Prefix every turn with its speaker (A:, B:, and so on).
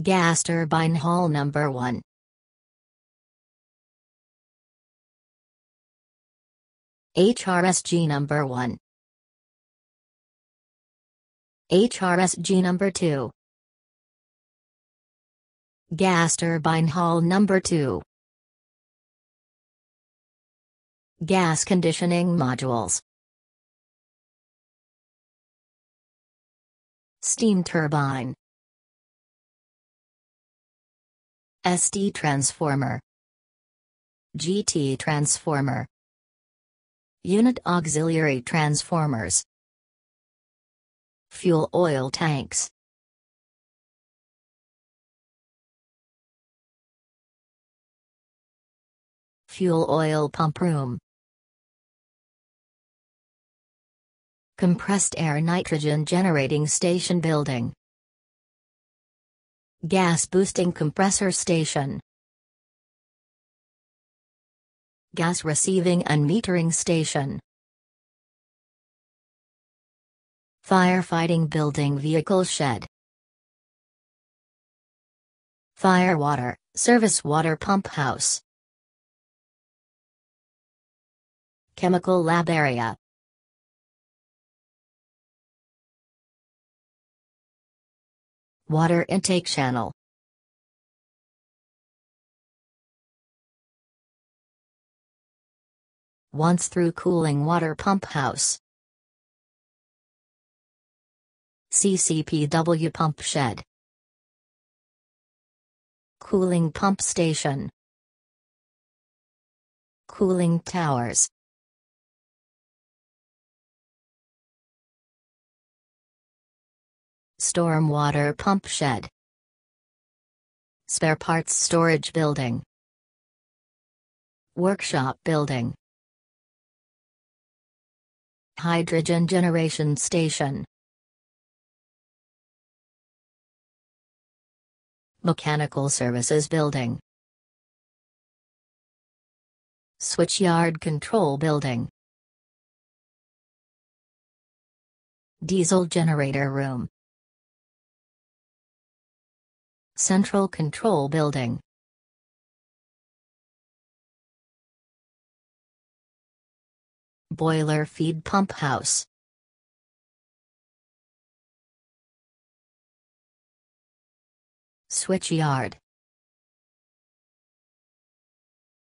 A: Gas turbine hall number 1. HRSG number 1. HRSG number 2. Gas turbine hall number 2. Gas conditioning modules. Steam turbine. ST transformer. GT transformer. Unit auxiliary transformers. Fuel oil tanks. Fuel oil pump room. Compressed air nitrogen generating station building. Gas boosting compressor station. Gas receiving and metering station. Firefighting building vehicle shed. Fire water, service water pump house. Chemical lab area. Water intake channel. Once through cooling water pump house. CCPW pump shed. Cooling pump station. Cooling towers. Stormwater pump shed. Spare parts storage building. Workshop building. Hydrogen generation station. Mechanical services building. Switchyard control building. Diesel generator room. Central Control Building. Boiler Feed Pump House. Switchyard.